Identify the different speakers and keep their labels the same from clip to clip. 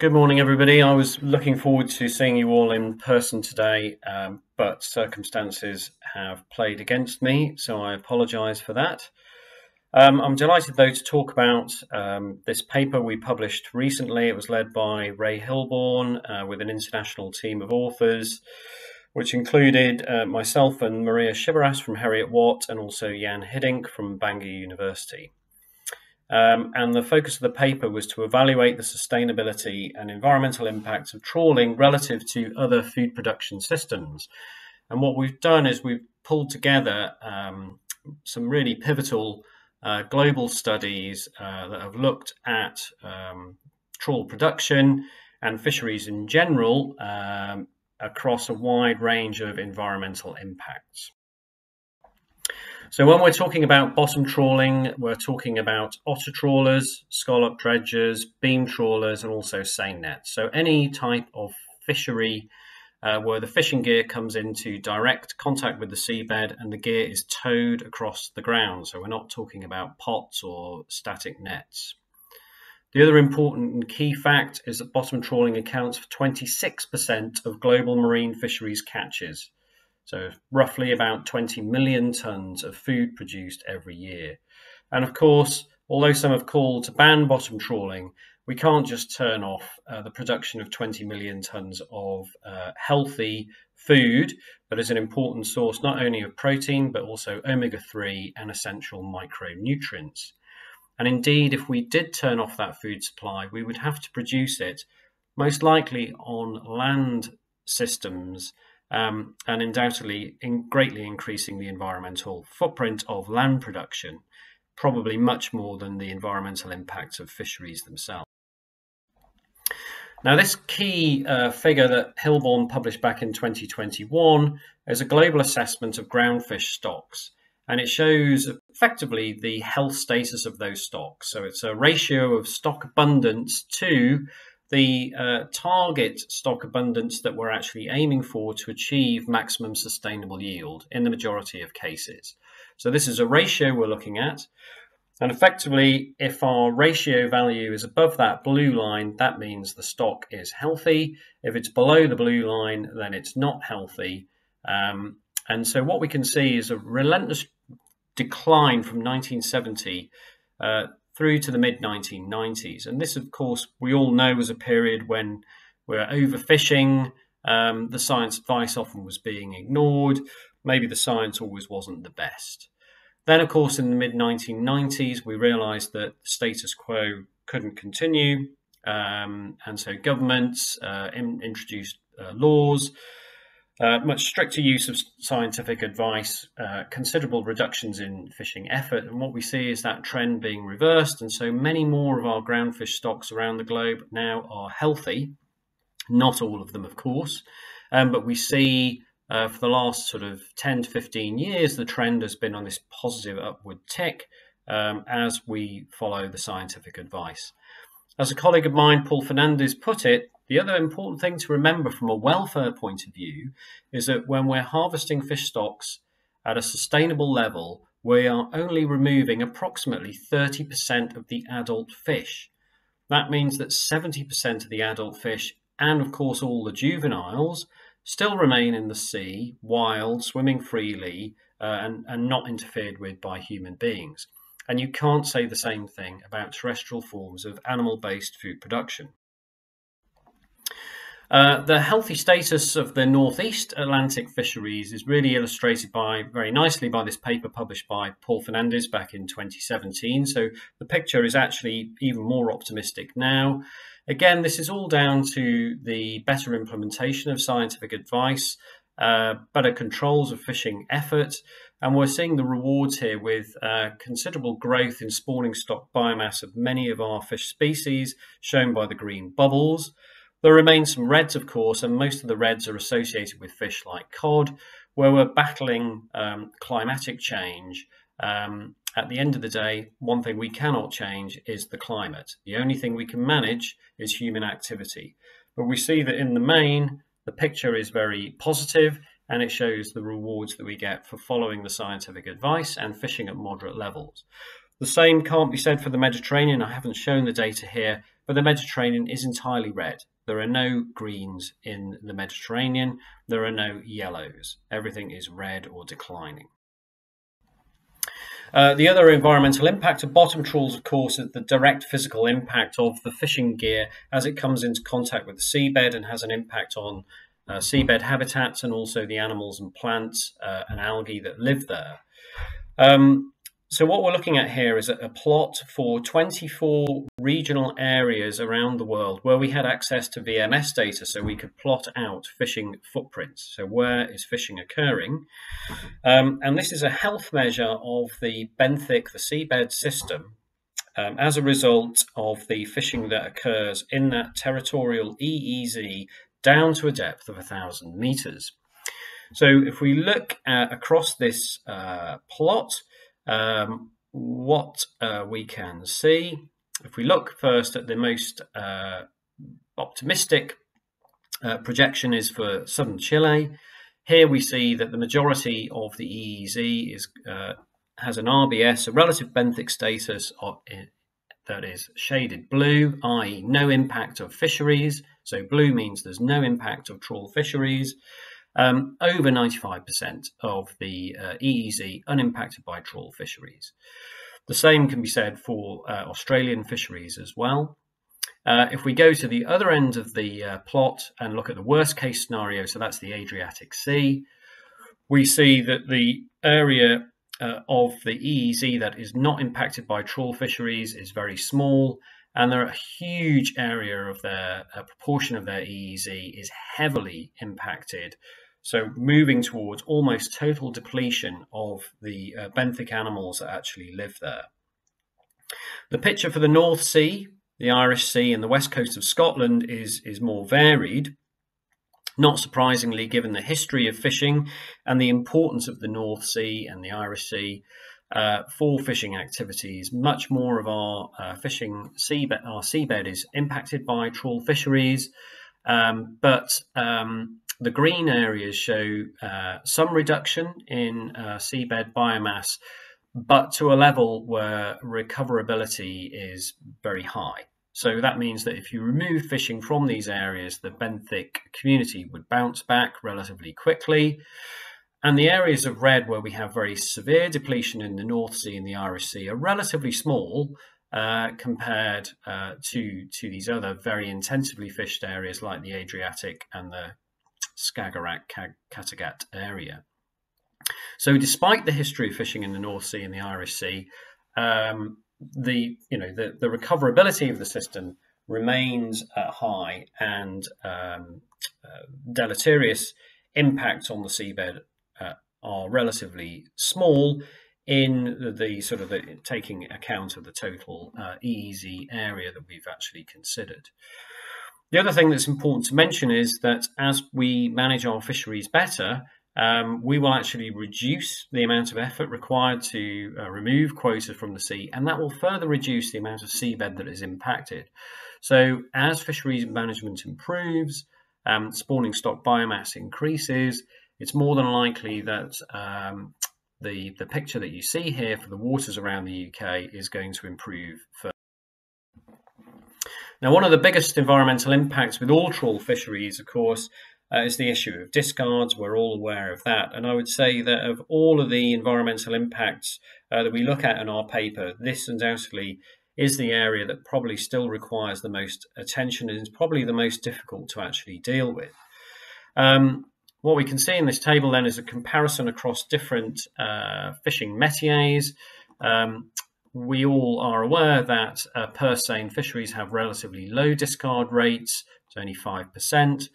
Speaker 1: Good morning, everybody. I was looking forward to seeing you all in person today, um, but circumstances have played against me, so I apologise for that. Um, I'm delighted, though, to talk about um, this paper we published recently. It was led by Ray Hilborn uh, with an international team of authors, which included uh, myself and Maria Sciberras from Heriot Watt and also Jan Hiddink from Bangor University. Um, and the focus of the paper was to evaluate the sustainability and environmental impacts of trawling relative to other food production systems. And what we've done is we've pulled together um, some really pivotal uh, global studies uh, that have looked at um, trawl production and fisheries in general um, across a wide range of environmental impacts. So when we're talking about bottom trawling, we're talking about otter trawlers, scallop dredgers, beam trawlers, and also seine nets. So any type of fishery uh, where the fishing gear comes into direct contact with the seabed and the gear is towed across the ground. So we're not talking about pots or static nets. The other important and key fact is that bottom trawling accounts for 26% of global marine fisheries catches. So, roughly about 20 million tonnes of food produced every year. And of course, although some have called to ban bottom trawling, we can't just turn off uh, the production of 20 million tonnes of uh, healthy food that is an important source not only of protein but also omega 3 and essential micronutrients. And indeed, if we did turn off that food supply, we would have to produce it most likely on land systems um, and undoubtedly in greatly increasing the environmental footprint of land production, probably much more than the environmental impacts of fisheries themselves. Now, this key uh, figure that Hilborn published back in 2021 is a global assessment of groundfish stocks, and it shows effectively the health status of those stocks. So it's a ratio of stock abundance to the uh, target stock abundance that we're actually aiming for to achieve maximum sustainable yield in the majority of cases. So this is a ratio we're looking at. And effectively, if our ratio value is above that blue line, that means the stock is healthy. If it's below the blue line, then it's not healthy. Um, and so what we can see is a relentless decline from 1970 uh, through to the mid 1990s. And this, of course, we all know was a period when we're overfishing. Um, the science advice often was being ignored. Maybe the science always wasn't the best. Then, of course, in the mid 1990s, we realized that the status quo couldn't continue. Um, and so governments uh, in, introduced uh, laws uh, much stricter use of scientific advice, uh, considerable reductions in fishing effort, and what we see is that trend being reversed. And so many more of our groundfish stocks around the globe now are healthy. Not all of them, of course, um, but we see uh, for the last sort of 10 to 15 years, the trend has been on this positive upward tick um, as we follow the scientific advice. As a colleague of mine, Paul Fernandes, put it, the other important thing to remember from a welfare point of view is that when we're harvesting fish stocks at a sustainable level, we are only removing approximately 30% of the adult fish. That means that 70% of the adult fish, and of course all the juveniles, still remain in the sea, wild, swimming freely, uh, and, and not interfered with by human beings. And you can't say the same thing about terrestrial forms of animal based food production. Uh, the healthy status of the northeast Atlantic fisheries is really illustrated by very nicely by this paper published by Paul Fernandes back in 2017. So the picture is actually even more optimistic now. Again, this is all down to the better implementation of scientific advice, uh, better controls of fishing effort, and we're seeing the rewards here with uh, considerable growth in spawning stock biomass of many of our fish species, shown by the green bubbles. There remain some reds, of course, and most of the reds are associated with fish like cod, where we're battling um, climatic change. Um, at the end of the day, one thing we cannot change is the climate. The only thing we can manage is human activity. But we see that in the main, the picture is very positive and it shows the rewards that we get for following the scientific advice and fishing at moderate levels. The same can't be said for the Mediterranean. I haven't shown the data here, but the Mediterranean is entirely red. There are no greens in the Mediterranean. There are no yellows. Everything is red or declining. Uh, the other environmental impact of bottom trawls, of course, is the direct physical impact of the fishing gear as it comes into contact with the seabed and has an impact on uh, seabed habitats and also the animals and plants uh, and algae that live there. Um, so what we're looking at here is a plot for 24 regional areas around the world where we had access to VMS data so we could plot out fishing footprints. So where is fishing occurring? Um, and this is a health measure of the benthic, the seabed system, um, as a result of the fishing that occurs in that territorial EEZ down to a depth of 1,000 meters. So if we look at, across this uh, plot, um, what uh, we can see, if we look first at the most uh, optimistic uh, projection is for southern Chile. Here we see that the majority of the EEZ is uh, has an RBS, a relative benthic status of, that is shaded blue, i.e. no impact of fisheries. So blue means there's no impact of trawl fisheries. Um, over 95% of the uh, EEZ unimpacted by trawl fisheries. The same can be said for uh, Australian fisheries as well. Uh, if we go to the other end of the uh, plot and look at the worst case scenario, so that's the Adriatic Sea, we see that the area uh, of the EEZ that is not impacted by trawl fisheries is very small, and there are a huge area of their proportion of their EEZ is heavily impacted. So moving towards almost total depletion of the uh, benthic animals that actually live there. The picture for the North Sea, the Irish Sea, and the west coast of Scotland is, is more varied. Not surprisingly, given the history of fishing and the importance of the North Sea and the Irish Sea, uh, for fishing activities. Much more of our uh, fishing seabed, our seabed is impacted by trawl fisheries, um, but um, the green areas show uh, some reduction in uh, seabed biomass, but to a level where recoverability is very high. So that means that if you remove fishing from these areas, the benthic community would bounce back relatively quickly. And the areas of red where we have very severe depletion in the North Sea and the Irish Sea are relatively small uh, compared uh, to, to these other very intensively fished areas like the Adriatic and the Skagerrak Kattegat area. So, despite the history of fishing in the North Sea and the Irish Sea, um, the you know the, the recoverability of the system remains uh, high, and um, uh, deleterious impacts on the seabed uh, are relatively small in the, the, sort of the, taking account of the total uh, EEZ area that we've actually considered. The other thing that's important to mention is that as we manage our fisheries better, um, we will actually reduce the amount of effort required to uh, remove quota from the sea, and that will further reduce the amount of seabed that is impacted. So, as fisheries management improves, um, spawning stock biomass increases, it's more than likely that um, the, the picture that you see here for the waters around the UK is going to improve further. Now, one of the biggest environmental impacts with all trawl fisheries, of course, uh, is the issue of discards. We're all aware of that. And I would say that of all of the environmental impacts uh, that we look at in our paper, this undoubtedly is the area that probably still requires the most attention and is probably the most difficult to actually deal with. Um, what we can see in this table then is a comparison across different uh, fishing métiers. Um, we all are aware that uh, purse seine fisheries have relatively low discard rates, it's only 5%.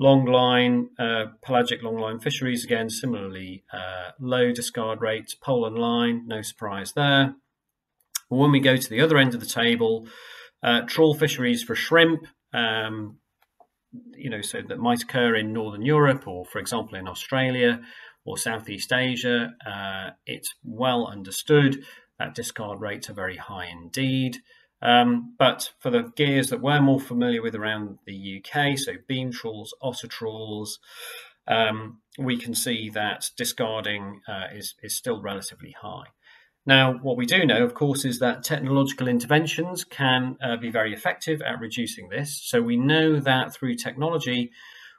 Speaker 1: Longline, uh, pelagic longline fisheries, again, similarly uh, low discard rates. Pole and line, no surprise there. When we go to the other end of the table, uh, trawl fisheries for shrimp, um, you know, so that might occur in Northern Europe or, for example, in Australia or Southeast Asia. Uh, it's well understood that discard rates are very high indeed. Um, but for the gears that we're more familiar with around the UK, so beam trawls, otter trawls, um, we can see that discarding uh, is, is still relatively high. Now, what we do know, of course, is that technological interventions can uh, be very effective at reducing this. So we know that through technology,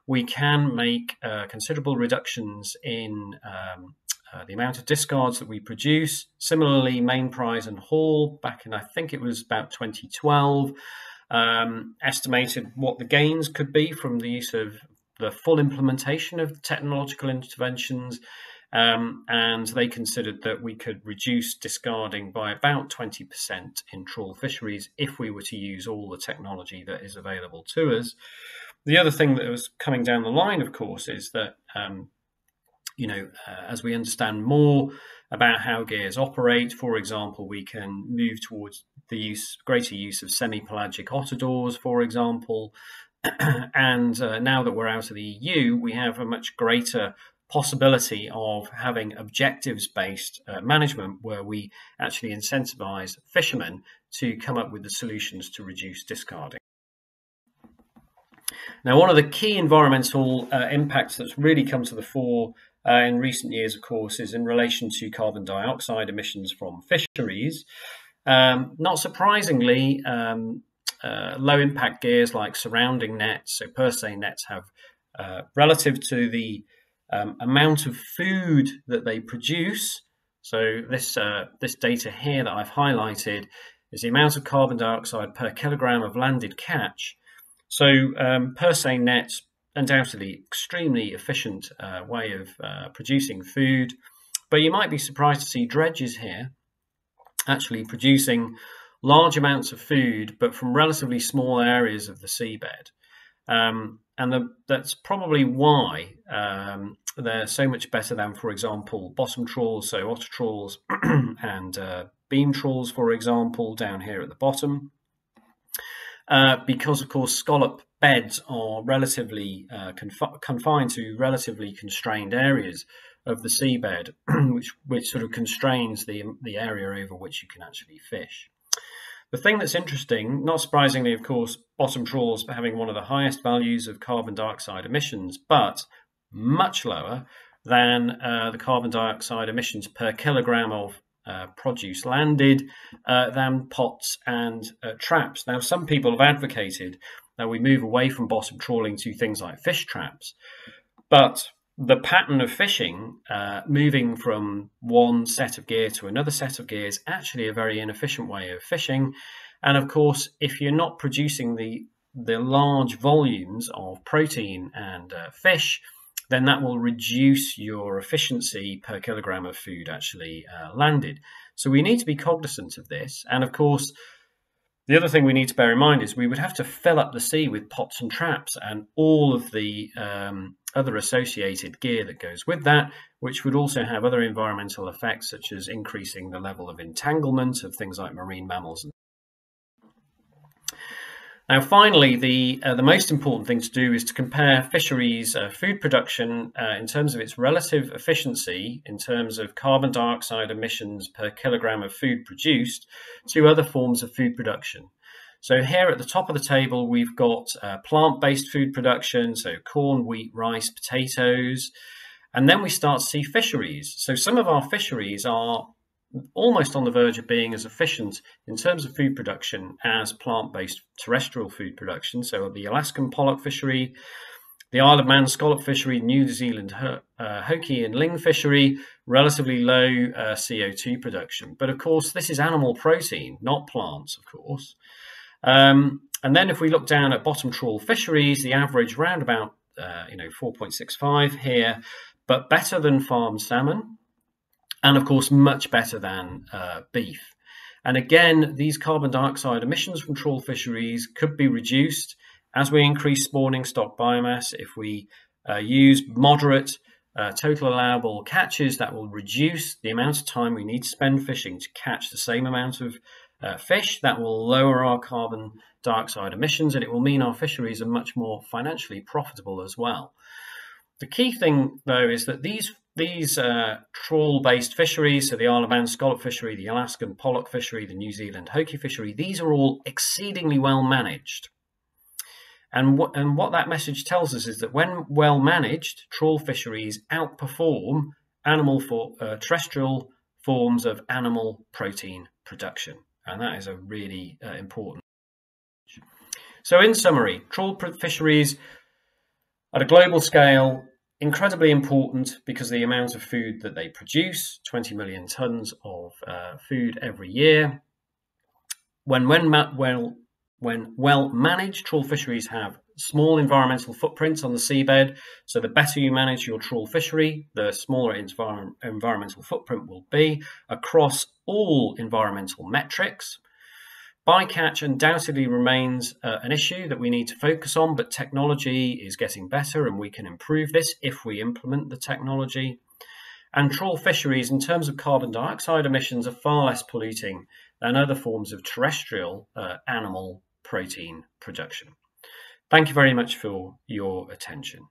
Speaker 1: we can make uh, considerable reductions in um, uh, the amount of discards that we produce. Similarly, Mainprize and Hall, back in I think it was about 2012, um, estimated what the gains could be from the use of the full implementation of technological interventions. Um, and they considered that we could reduce discarding by about 20% in trawl fisheries if we were to use all the technology that is available to us. The other thing that was coming down the line, of course, is that um, you know, uh, as we understand more about how gears operate, for example, we can move towards the use, greater use of semi-pelagic otter doors, for example. and uh, now that we're out of the EU, we have a much greater possibility of having objectives-based uh, management where we actually incentivize fishermen to come up with the solutions to reduce discarding. Now, one of the key environmental uh, impacts that's really come to the fore uh, in recent years, of course, is in relation to carbon dioxide emissions from fisheries. Um, not surprisingly, um, uh, low impact gears like surrounding nets, so purse seine nets, have uh, relative to the um, amount of food that they produce. So this uh, this data here that I've highlighted is the amount of carbon dioxide per kilogram of landed catch. So um, purse seine net, undoubtedly extremely efficient uh, way of uh, producing food. But you might be surprised to see dredges here actually producing large amounts of food, but from relatively small areas of the seabed. Um, and the, that's probably why um, they're so much better than, for example, bottom trawls, so otter trawls and uh, beam trawls, for example, down here at the bottom. Uh, because, of course, scallop beds are relatively uh, conf- confined to relatively constrained areas of the seabed, which which sort of constrains the the area over which you can actually fish. The thing that's interesting, not surprisingly, of course, bottom trawls having one of the highest values of carbon dioxide emissions, but much lower than uh, the carbon dioxide emissions per kilogram of uh, produce landed uh, than pots and uh, traps. Now, some people have advocated that we move away from bottom trawling to things like fish traps. But the pattern of fishing, uh, moving from one set of gear to another set of gear, is actually a very inefficient way of fishing. And of course, if you're not producing the the large volumes of protein and uh, fish, then that will reduce your efficiency per kilogram of food actually uh, landed. So we need to be cognizant of this. And of course, the other thing we need to bear in mind is we would have to fill up the sea with pots and traps and all of the um, other associated gear that goes with that, which would also have other environmental effects, such as increasing the level of entanglement of things like marine mammals and now, finally, the uh, the most important thing to do is to compare fisheries uh, food production uh, in terms of its relative efficiency in terms of carbon dioxide emissions per kilogram of food produced to other forms of food production. So here at the top of the table, we've got uh, plant-based food production, so corn, wheat, rice, potatoes, and then we start to see fisheries. So some of our fisheries are almost on the verge of being as efficient in terms of food production as plant-based terrestrial food production. So the Alaskan pollock fishery, the Isle of Man scallop fishery, New Zealand uh, hoki and ling fishery, relatively low uh, CO2 production. But of course, this is animal protein, not plants, of course. Um, and then if we look down at bottom trawl fisheries, the average round about uh, you know 4.65 here, but better than farmed salmon and of course much better than uh, beef. And again, these carbon dioxide emissions from trawl fisheries could be reduced as we increase spawning stock biomass. If we uh, use moderate uh, total allowable catches, that will reduce the amount of time we need to spend fishing to catch the same amount of uh, fish. That will lower our carbon dioxide emissions and it will mean our fisheries are much more financially profitable as well. The key thing, though, is that these these uh, trawl-based fisheries, so the Isle of Man scallop fishery, the Alaskan pollock fishery, the New Zealand hoki fishery, these are all exceedingly well managed. And what, and what that message tells us is that when well managed, trawl fisheries outperform animal for uh, terrestrial forms of animal protein production. And that is a really uh, important. So, in summary, trawl fisheries at a global scale, incredibly important because the amount of food that they produce 20 million tons of uh, food every year. When, when, well, when well managed, trawl fisheries have small environmental footprints on the seabed. So the better you manage your trawl fishery, the smaller its environmental footprint will be across all environmental metrics. Bycatch undoubtedly remains uh, an issue that we need to focus on, but technology is getting better and we can improve this if we implement the technology. And trawl fisheries, in terms of carbon dioxide emissions, are far less polluting than other forms of terrestrial uh, animal protein production. Thank you very much for your attention.